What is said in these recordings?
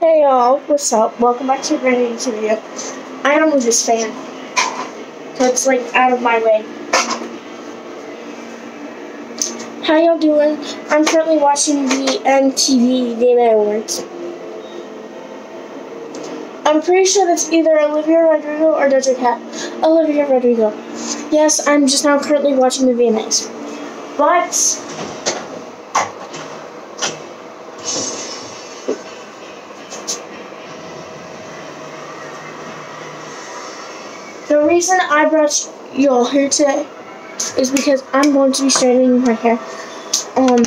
Hey y'all, what's up? Welcome back to a brand new YouTube video. I am a this fan, so it's like out of my way. How y'all doing? I'm currently watching the MTV VMA Awards. I'm pretty sure that's either Olivia Rodrigo or Doja Cat. Olivia Rodrigo. Yes, I'm just now currently watching the VMAs. But The reason I brought y'all here today is because I'm going to be straightening my hair. Um,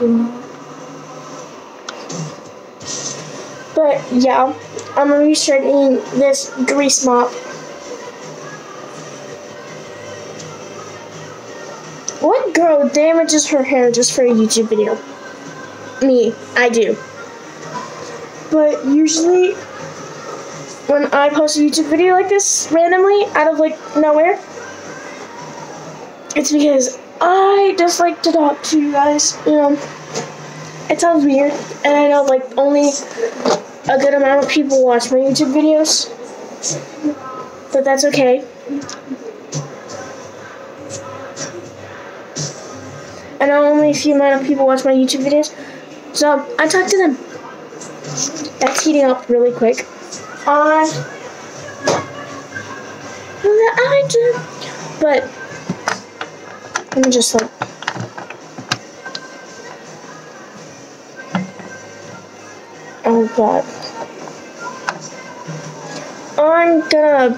But yeah, I'm gonna this grease mop. What girl damages her hair just for a YouTube video? Me, I do. But usually, when I post a YouTube video like this randomly out of like nowhere, it's because I just like to talk to you guys, you know. It sounds weird, and I know like only a good amount of people watch my YouTube videos, but that's okay. I know only a few amount of people watch my YouTube videos, so I talk to them. That's heating up really quick. On the item, but let me just like. God. I'm gonna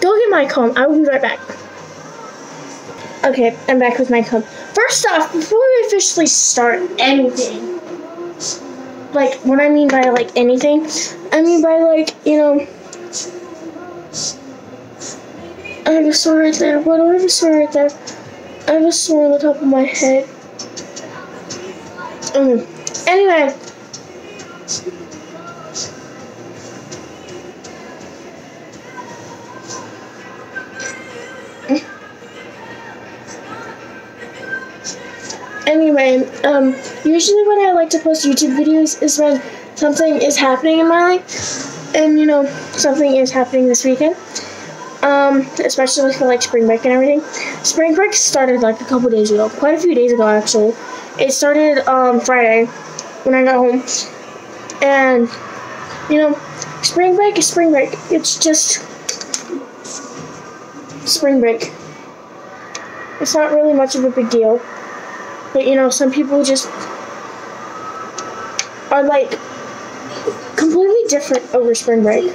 go get my comb. I will be right back. Okay, I'm back with my comb. First off, before we officially start anything, like what I mean by like anything, I mean by like, you know, I have a sore right there. What do I have a sore right there? I have a sore on the top of my head. Okay. Anyway. Anyway, um, usually when I like to post YouTube videos is when something is happening in my life, and you know, something is happening this weekend. Um, especially for like spring break and everything. Spring break started like a couple days ago, quite a few days ago actually. It started um Friday when I got home, and you know, spring break is spring break. It's just spring break. It's not really much of a big deal. But you know, some people just are like completely different over spring break.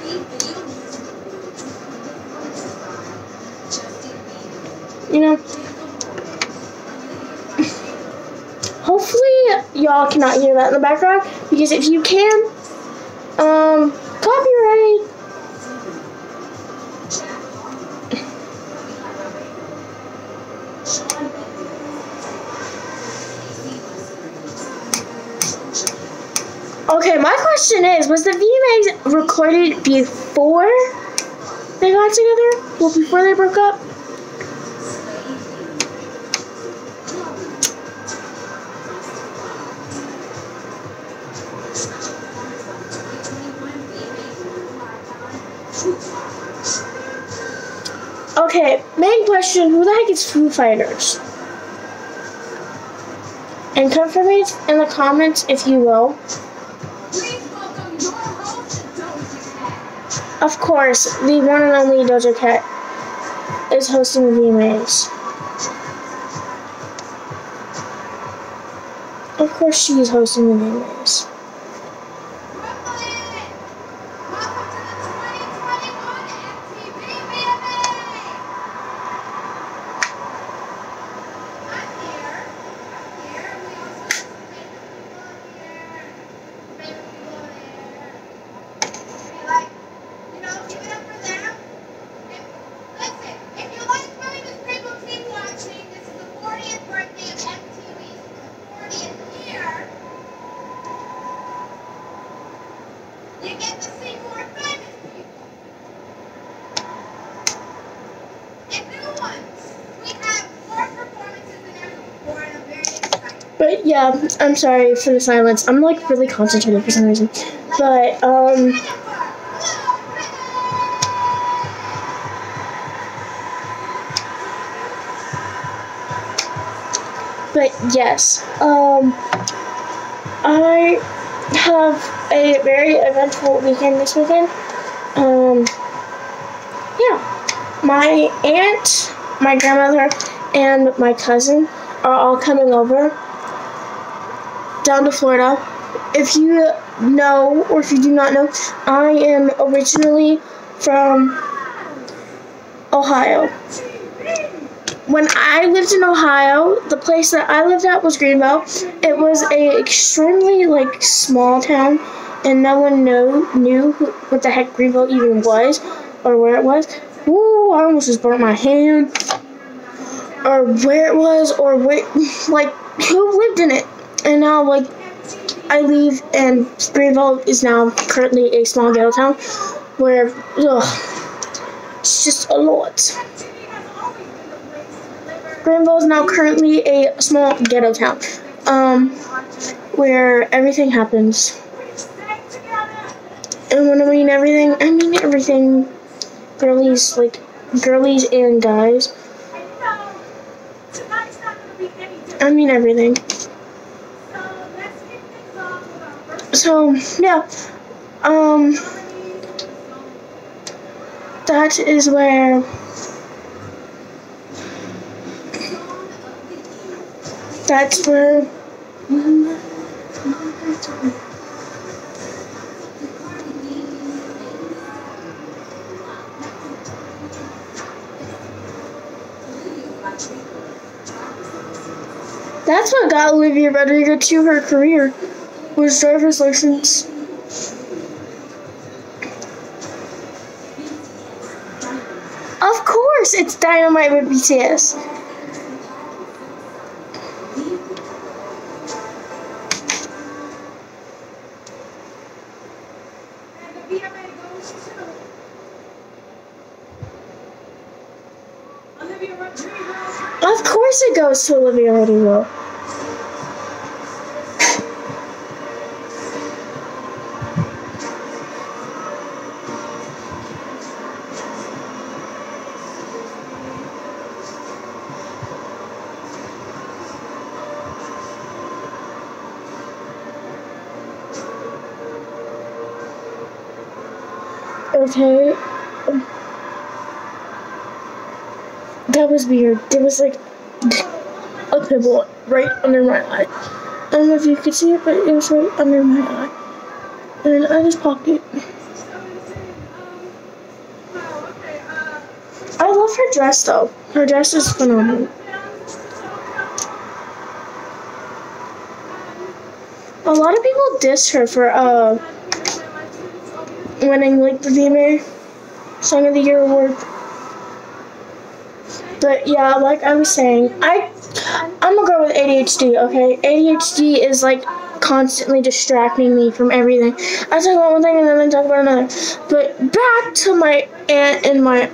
You know, y'all cannot hear that in the background because if you can, um, copyright. Okay, my question is, was the VMAs recorded before they got together? Well, before they broke up? Question, who the heck is Foo Fighters? And confirm it in the comments if you will. Of course, the one and only Doja Cat is hosting the VMAs. Of course, she is hosting the VMAs. I'm sorry for the silence. I'm like really concentrated for some reason. But um But yes, um I have a very eventful weekend this weekend. Um yeah. My aunt, my grandmother, and my cousin are all coming over down to Florida. If you know, or if you do not know, I am originally from Ohio. When I lived in Ohio, the place that I lived at was Greenville. It was a extremely like small town, and no one knew knew what the heck Greenville even was or where it was. Ooh, I almost just burnt my hand. Or where it was, or where, like, who lived in it. And now, like, I leave, and Greenville is now currently a small ghetto town where, ugh, it's just a lot. Greenville is now currently a small ghetto town, um, where everything happens. And when I mean everything, I mean everything. Girlies, like, girlies and guys. I mean everything. So, yeah. Um, that is where that's where That's what got Olivia Rodrigo to her career was driver's license. Of course, it's Dynamite with BTS. Of course it goes to Olivia Rodrigo. Okay. That was weird. There was like a pimple right under my eye. I don't know if you could see it, but it was right under my eye. And I just popped it. I love her dress though. Her dress is phenomenal. A lot of people diss her for uh winning like the VMA Song of the Year award. But yeah, like I was saying, I I'm a girl with ADHD. Okay, ADHD is like constantly distracting me from everything. I talk about one thing and then I talk about another. But back to my aunt and my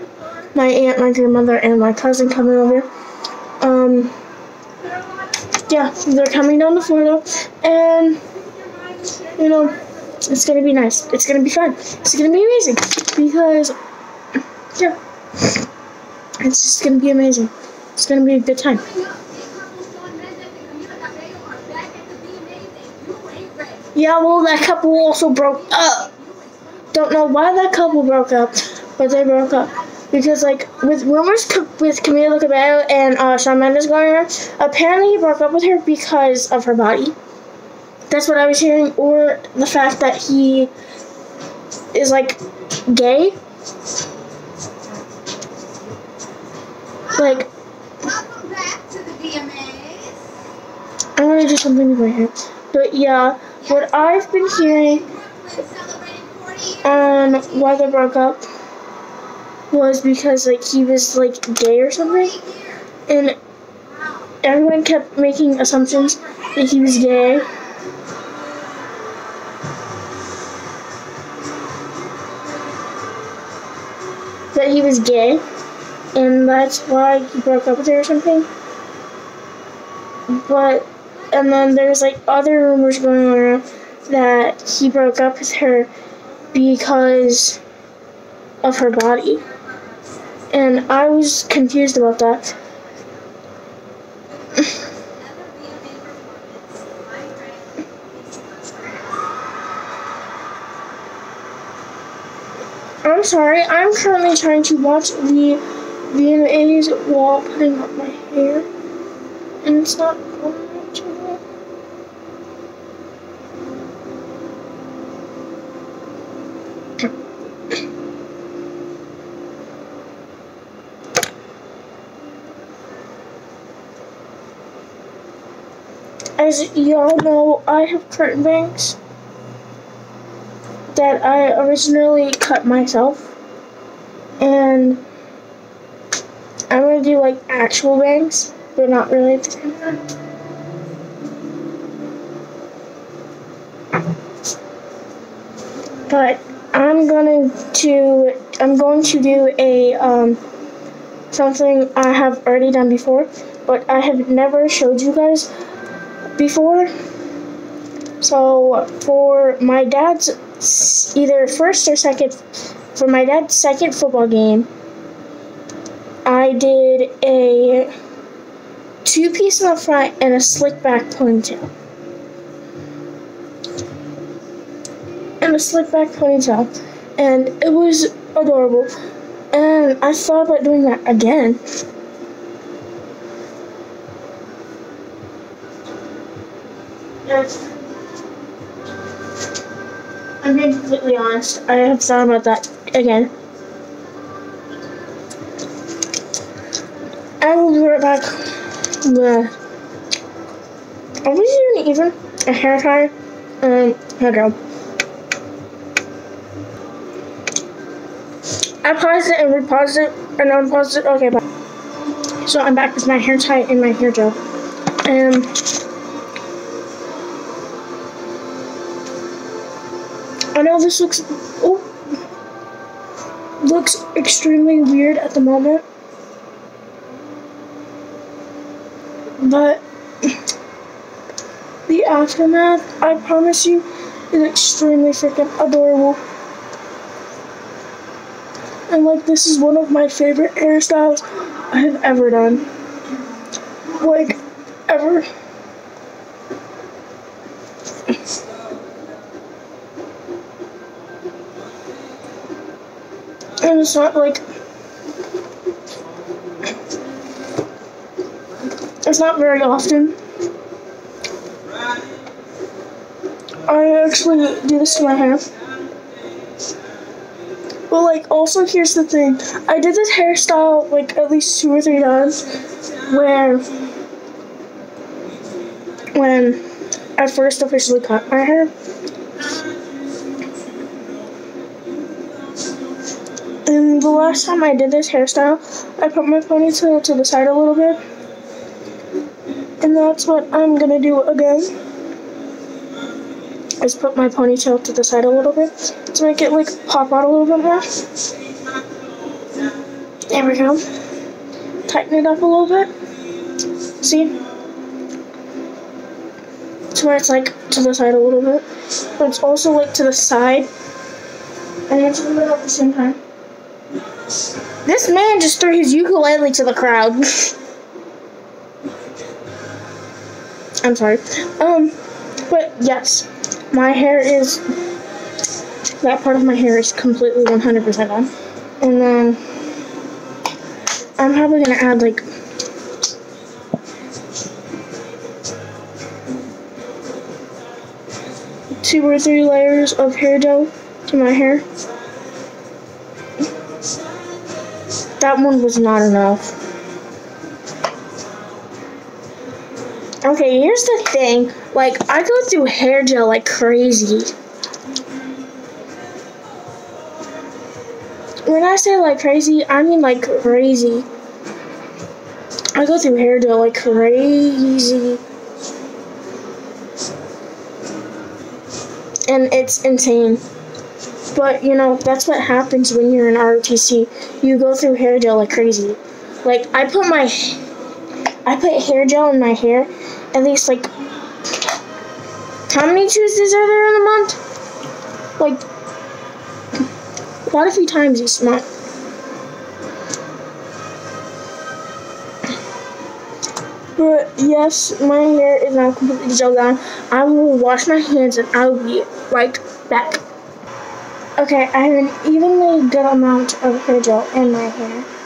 my aunt, my grandmother, and my cousin coming over. Um, yeah, they're coming down to Florida, and you know, it's gonna be nice. It's gonna be fun. It's gonna be amazing because, yeah, it's just gonna be amazing. It's gonna be a good time. Yeah, well, that couple also broke up. Don't know why that couple broke up, but they broke up. Because, like, with rumors with Camila Cabello and uh, Shawn Mendes going around, apparently he broke up with her because of her body. That's what I was hearing, or the fact that he is, like, gay. Like, I'm gonna do something right here. But yeah, what I've been hearing on why they broke up was because like he was like gay or something, and everyone kept making assumptions that he was gay. That he was gay, and that's why he broke up with her or something. But and then there's like other rumors going around that he broke up with her because of her body. And I was confused about that. Sorry, I'm currently trying to watch the VMAs while putting up my hair. And it's not going too well. As y'all know, I have curtain bangs that I originally cut myself. And I'm gonna do like actual bangs, but not really at the same time. But I'm going to I'm going to do a um, something I have already done before, but I have never showed you guys before. So for my dad's either first or second for my dad's second football game, I did a two piece in the front and a slick back ponytail. And a slick back ponytail. And it was adorable. And I thought about doing that again. Yes. I'm being completely honest. I have thought about that again. I will be right back with. Are we doing even a hair tie and hair gel? I paused it and repaused it and unpaused it. Okay, bye. So I'm back with my hair tie and my hair gel. And I know this looks oh, looks extremely weird at the moment, but the aftermath, I promise you, is extremely freaking adorable. And like this is one of my favorite hairstyles I have ever done. Like ever. And it's not like it's not very often. I actually do this to my hair. But like also here's the thing. I did this hairstyle like at least two or three times where when I first officially cut my hair. And the last time I did this hairstyle, I put my ponytail to the side a little bit. And that's what I'm gonna do again. Is put my ponytail to the side a little bit to make it like pop out a little bit more. There we go. Tighten it up a little bit. See? To where it's like to the side a little bit. But it's also like to the side. And it's a little at the same time. This man just threw his ukulele to the crowd. I'm sorry. Um, but yes, my hair is, that part of my hair is completely 100% done. And then, I'm probably gonna add like, two or three layers of hair gel to my hair. That one was not enough. Okay, here's the thing. Like, I go through hair gel like crazy. When I say like crazy, I mean like crazy. I go through hair gel like crazy. And it's insane. But, you know, that's what happens when you're in ROTC. You go through hair gel like crazy. Like, I put my, I put hair gel in my hair at least like How many Tuesdays are there in a month? Like, quite a few times each month. But yes, my hair is now completely gel down. I will wash my hands and I will be right back. Okay, I have an evenly good amount of hair gel in my hair.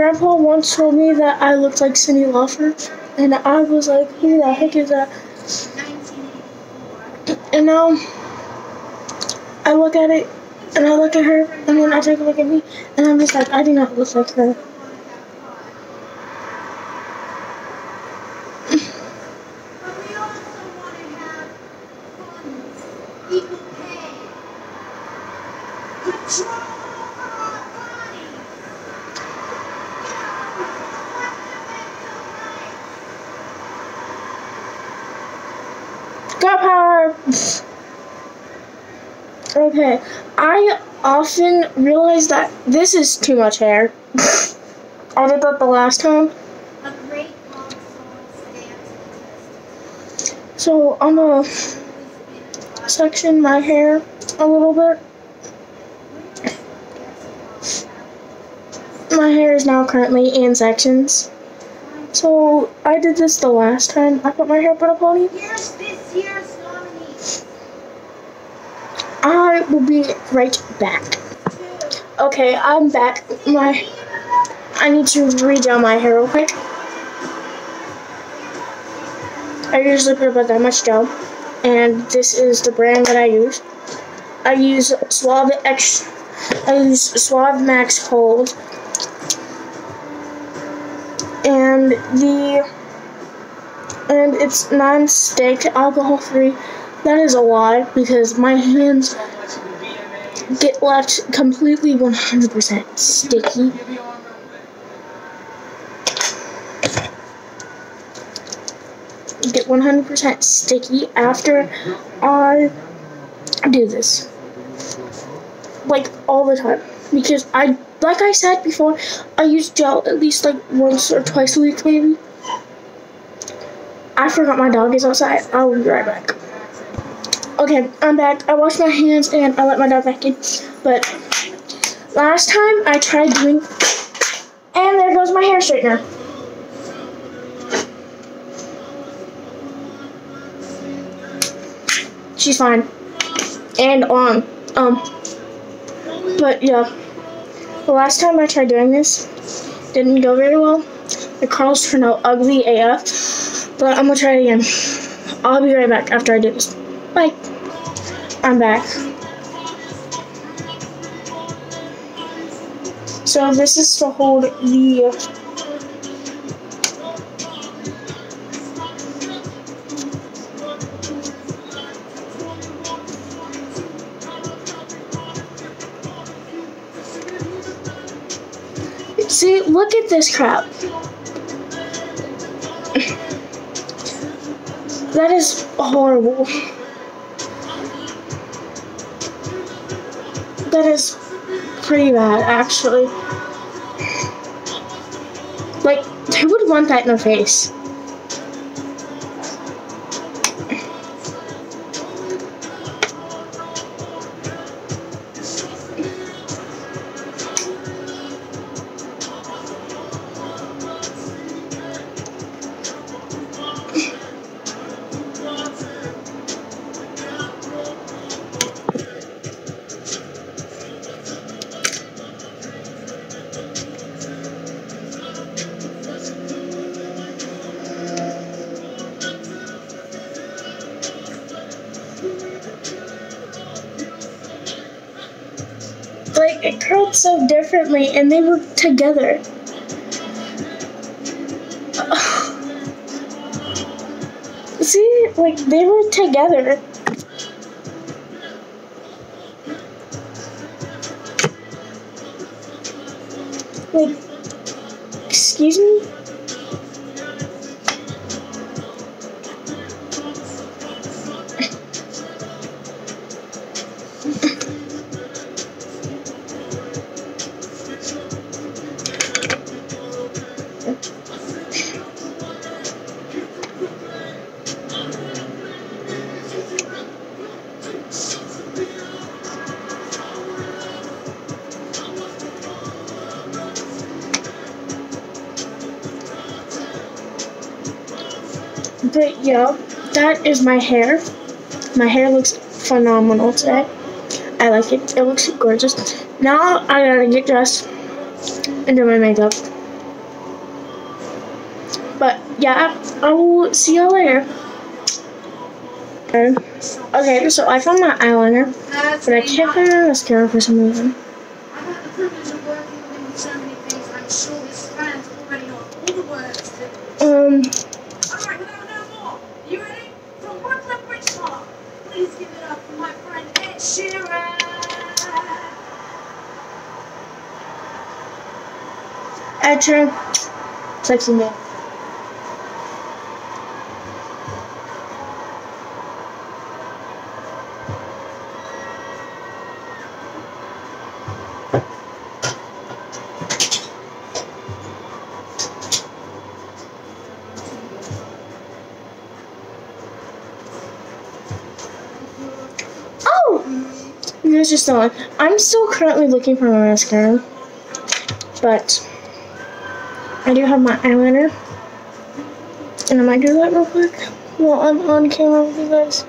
Grandpa once told me that I looked like Cyndi Lauper, and I was like, who the heck is that? And now I look at it, and I look at her, and then I take a look at me, and I'm just like, I do not look like her. Got power! Okay, I realize that this is too much hair. I did that the last time. So I'm gonna section my hair a little bit. My hair is now currently in sections. So I did this the last time I put my hair up in a pony. Here's this year's nominee. I will be right back. Okay, I'm back. My I need to regel my hair real quick. I usually put about that much gel, and this is the brand that I use. I use Suave X. I use Suave Max Hold, and the and it's non-stick, alcohol-free. That is a lie because my hands get left completely 100% sticky. Get 100% sticky after I do this. Like all the time. Because I, like I said before, I use gel at least like once or twice a week maybe. I forgot my dog is outside. I'll be right back. Okay, I'm back. I washed my hands and I let my dog back in. But last time I tried doing, and there goes my hair straightener. She's fine. And on. Um, but yeah, the last time I tried doing this didn't go very well. The curls turned out ugly AF. But I'm gonna try it again. I'll be right back after I do this. Bye. I'm back. So this is to hold the See, look at this crap. That is horrible. That is pretty bad, actually. Like, who would want that in their face? And they were together. See, like, they were together. Like, excuse me? Is my hair. My hair looks phenomenal today. I like it. It looks gorgeous. Now I gotta get dressed and do my makeup. But yeah, I will see y'all later. Um, okay, so I found my eyeliner, but I can't find my mascara for some reason. I've had the privilege of working with him with so many things. I'm sure his fans already know all the words to. Um, Alright, without no more. You ready? From Brooklyn Bridge Park. Please give it up for my friend Ed Sheeran. Ed Sheeran, sexy Guys are still. I'm still currently looking for my mascara. But I do have my eyeliner. And I might do that real quick while I'm on camera with you guys.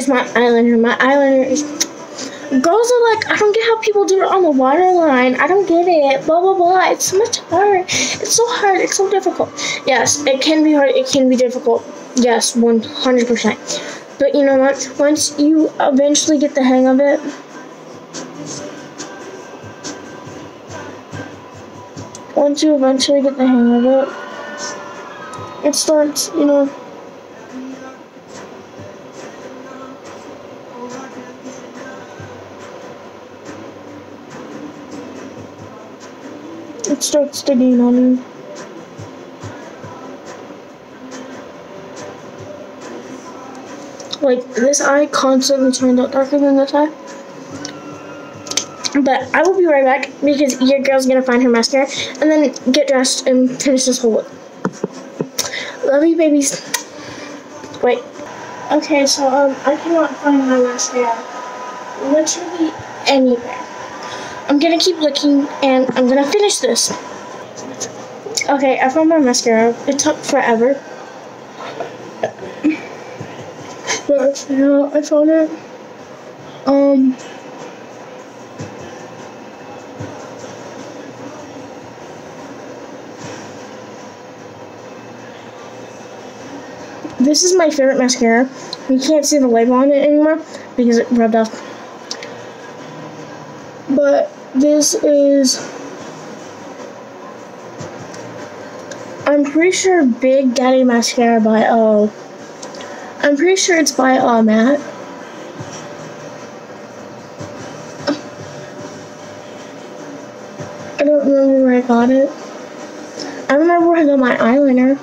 There's my eyeliner. My eyeliner is. Girls are like, I don't get how people do it on the waterline. I don't get it. Blah blah blah. It's so much hard. It's so hard. It's so difficult. Yes, it can be hard. It can be difficult. Yes, one hundred percent. But you know what? Once you eventually get the hang of it, once you eventually get the hang of it, it starts. You know. Starts to gain on you. Like this eye constantly turns out darker than this eye. But I will be right back because your girl's gonna find her mascara and then get dressed and finish this whole look. Love you, babies. Wait. Okay, so um, I cannot find my mascara literally anywhere. I'm gonna keep looking and I'm gonna finish this. Okay, I found my mascara. It took forever. But yeah, I found it. Um This is my favorite mascara. You can't see the label on it anymore because it rubbed off. But this is I'm pretty sure Big Daddy Mascara by Oh. I'm pretty sure it's by uh, Matt. I don't remember where I got it. I remember where I got my eyeliner.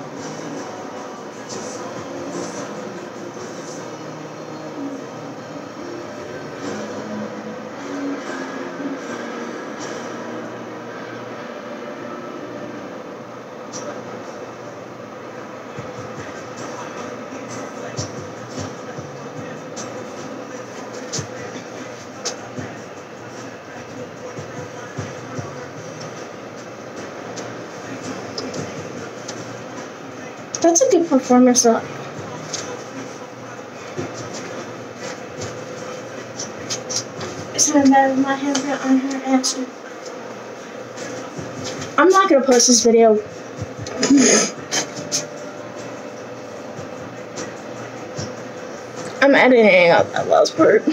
That's a good performer slot. So that my handprint on her answer. I'm not gonna post this video. I'm editing out that last part.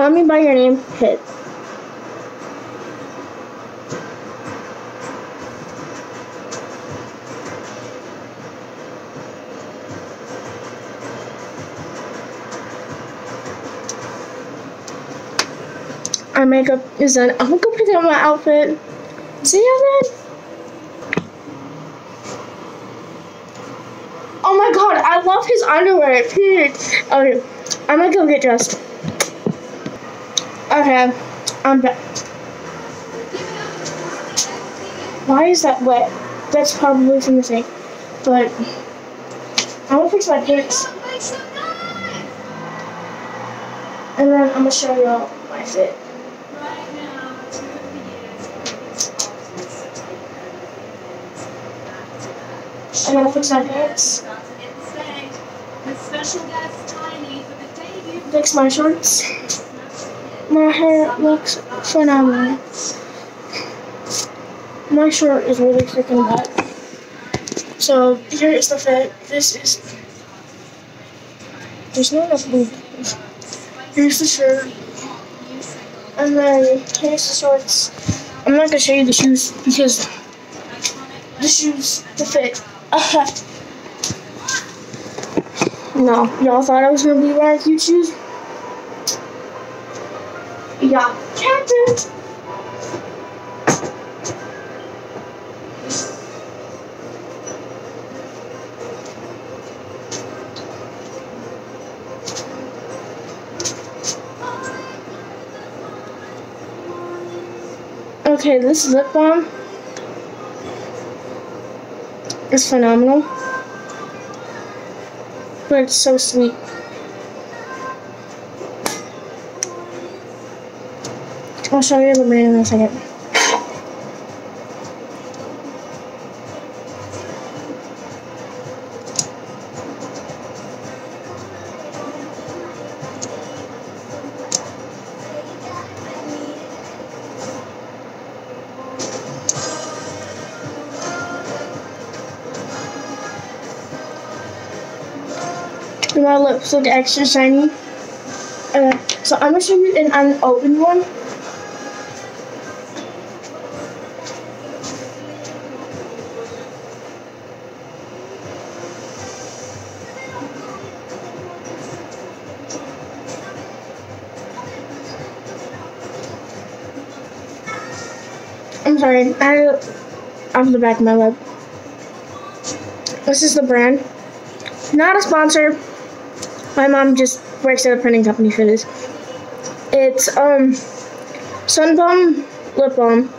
Call me by your name, hit. Our makeup is done. I'm gonna go pick up my outfit. See you then. Oh my god, I love his underwear. Period. Okay, I'm gonna go get dressed. Okay, I'm back. Why is that wet? That's probably from the sink. But I'm gonna fix my pants and then I'm gonna show y'all my fit. Right now, two of And then I'll fix my pants, Got to get the stage. The special guest Tiny for the debut. fix my shorts. My hair looks phenomenal. My shirt is really freaking wet. So here is the fit. This is. There's not enough blue. Here's the shirt. And then here's the shorts. I'm not gonna show you the shoes because the shoes, the fit. no, y'all thought I was gonna be wearing cute shoes? Yeah, Captain. Okay, this lip balm is phenomenal. But it's so sweet. I'll show you the brand in a second. My lips look extra shiny. Uh, so I'm gonna show you an unopened one. I off the back of my lip. This is the brand. Not a sponsor. My mom just works at a printing company for this. It's um Sun Bum lip balm.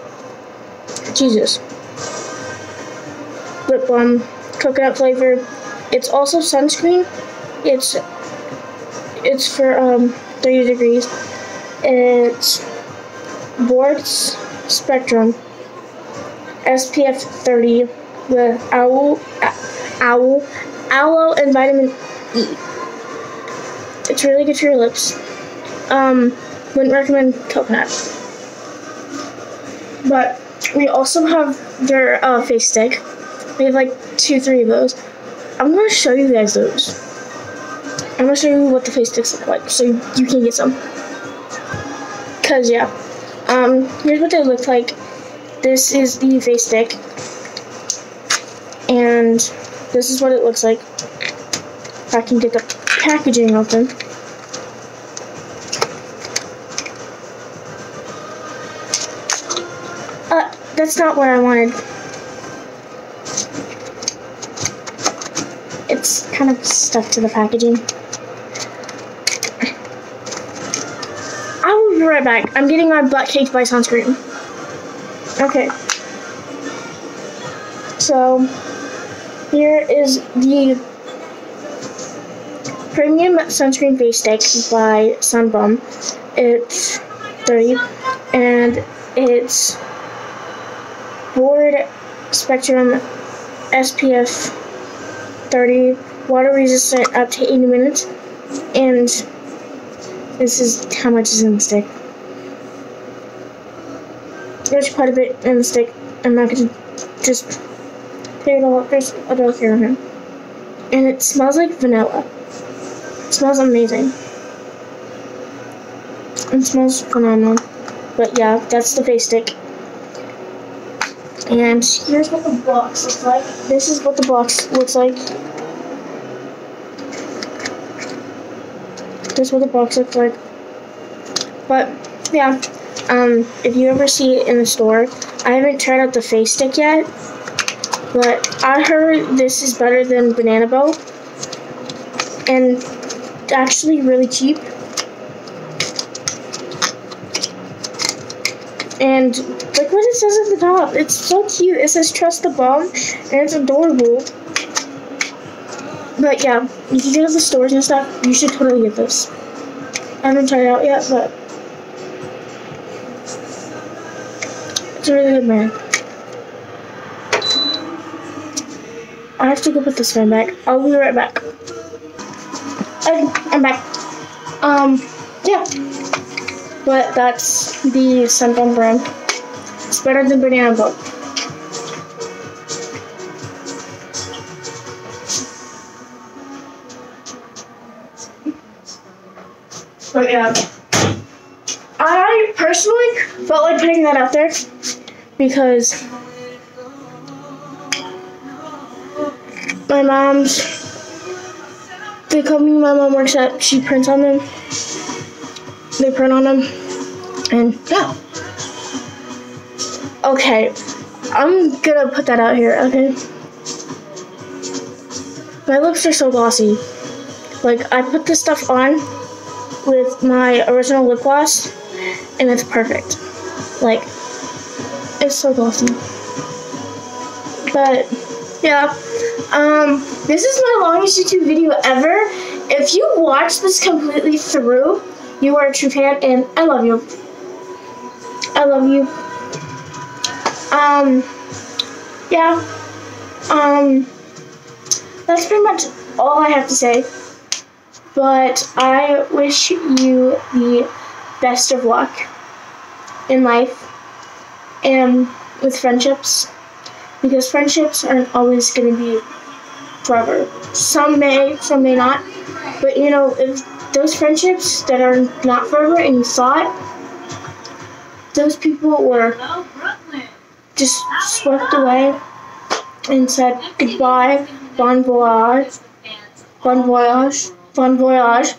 Jesus. Lip balm, coconut flavor. It's also sunscreen. It's it's for um 30 degrees. It's Broad Spectrum SPF 30 with owl, owl, aloe and vitamin E. It's really good for your lips. Um, wouldn't recommend coconut. But we also have their uh, face stick. We have like two, three of those. I'm gonna show you guys those. I'm gonna show you what the face sticks look like, so you can get some. Cause yeah, um, here's what they look like. This is the face stick, and this is what it looks like. If I can get the packaging open. Uh, that's not what I wanted. It's kind of stuck to the packaging. I will be right back. I'm getting my butt caked by sunscreen. Okay. So, here is the premium sunscreen face stick by Sun Bum. It's 30 and it's broad spectrum SPF 30, water resistant up to 80 minutes, and this is how much is in the stick. There's quite a bit in the stick. I'm not gonna just take it all. There's a dog here on him. And it smells like vanilla. It smells amazing. It smells phenomenal. But yeah, that's the face stick. And here's what the box looks like. This is what the box looks like. This is what the box looks like. But yeah, um, if you ever see it in the store, I haven't tried out the face stick yet. But I heard this is better than Banana Boat. And actually really cheap. And like what it says at the top, it's so cute. It says trust the bomb and it's adorable. But yeah, if you go to the stores and stuff, you should totally get this. I haven't tried it out yet, but really good brand. I have to go put this phone back. I'll be right back. I'm back. Um, yeah. But that's the Sun Bum brand. It's better than Banana Boat. But yeah. I personally felt like putting that out there because my mom's the company my mom works at, she prints on them. They print on them. And yeah. Okay. I'm gonna put that out here, okay? My lips are so glossy. Like, I put this stuff on with my original lip gloss, and it's perfect. Like, it's so glossy. But, yeah. Um, this is my longest YouTube video ever. If you watch this completely through, you are a true fan, and I love you. I love you. Um, yeah. Um, that's pretty much all I have to say. But I wish you the best of luck in life and with friendships because friendships aren't always going to be forever. Some may, some may not. But you know, if those friendships that are not forever and you thought those people were just swept away and said goodbye, bon voyage, bon voyage, bon voyage.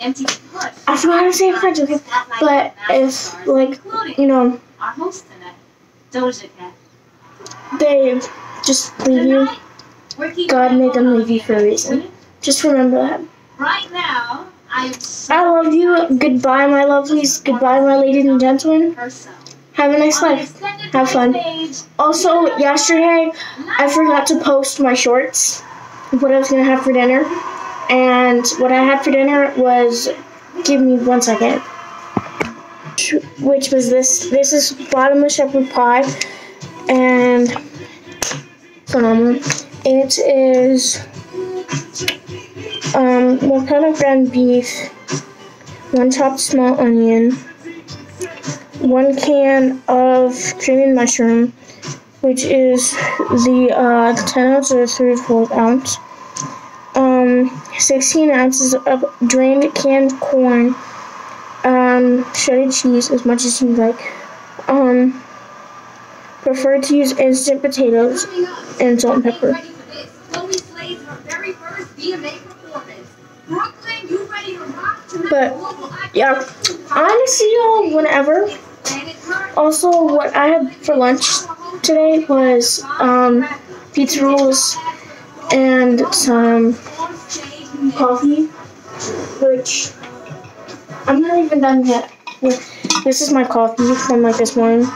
I forgot how to say French, okay? But if, like, you know, they just leave you, God made them leave you for a reason. Just remember that. Right now, I I love you. Goodbye, my lovelies. Goodbye, my ladies and gentlemen. Have a nice life. Have fun. Also, yesterday, I forgot to post my shorts, what I was going to have for dinner. And what I had for dinner was, give me one second, which was this. This is bottomless shepherd pie. And phenomenal. It is um, one pound of ground beef, one chopped small onion, one can of creamy mushroom, which is the uh, 10 ounces or 3 4 ounce, um, 16 ounces of drained canned corn, um, shredded cheese as much as you like. Um, prefer to use instant potatoes and salt and pepper. Ready for this. Chloe Slade's her very first VMA performance. Brooklyn, you ready to rock? But, Yeah, I'm see y'all whenever. Also, what I had for lunch today was um, pizza rolls and some coffee, which I'm not even done yet. This is my coffee from like this morning.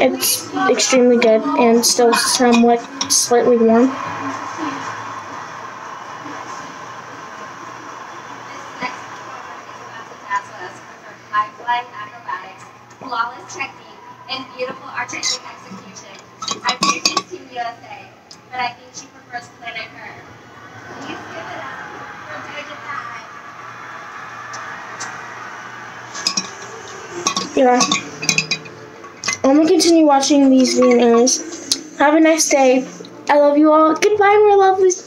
It's extremely good and still somewhat slightly warm. Watching these VMAs. Have a nice day. I love you all. Goodbye, my lovelies.